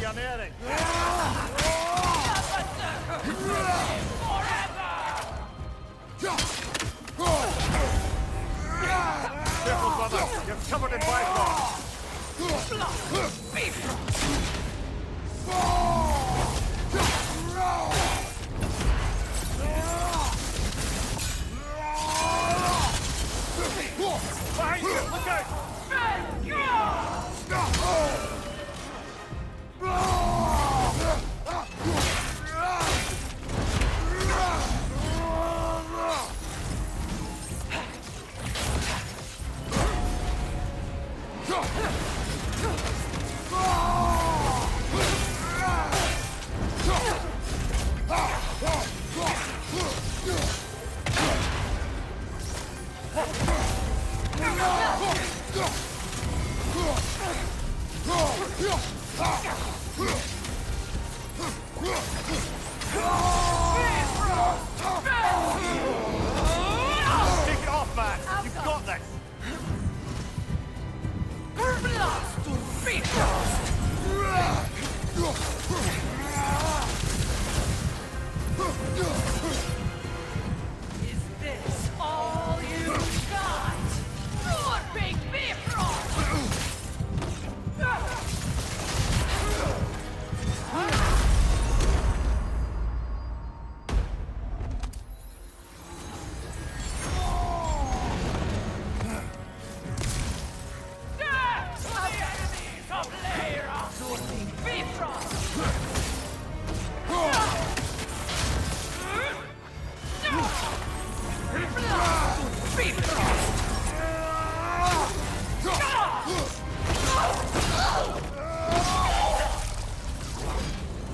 domineering. Careful, brother. You're covered in. Behind you! Take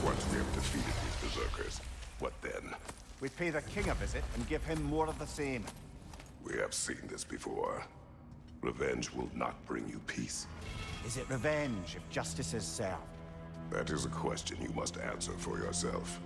Once we have defeated these berserkers, what then? We pay the king a visit and give him more of the same. We have seen this before. Revenge will not bring you peace. Is it revenge if justice is served? That is a question you must answer for yourself.